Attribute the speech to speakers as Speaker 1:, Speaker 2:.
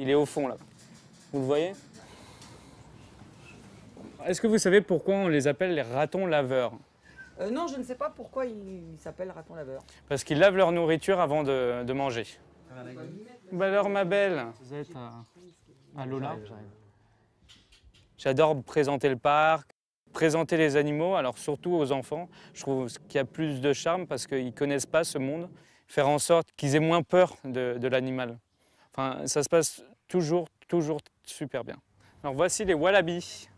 Speaker 1: Il est au fond là. Vous le voyez? Est-ce que vous savez pourquoi on les appelle les ratons laveurs?
Speaker 2: Euh, non, je ne sais pas pourquoi il, il s'appelle raton laveur.
Speaker 1: Parce qu'ils lavent leur nourriture avant de, de manger. Bah alors ma belle, vous êtes à, à Lola. J'adore présenter le parc, présenter les animaux, alors surtout aux enfants. Je trouve qu'il y a plus de charme parce qu'ils ne connaissent pas ce monde. Faire en sorte qu'ils aient moins peur de, de l'animal. Ça se passe toujours, toujours super bien. Alors voici les wallabies.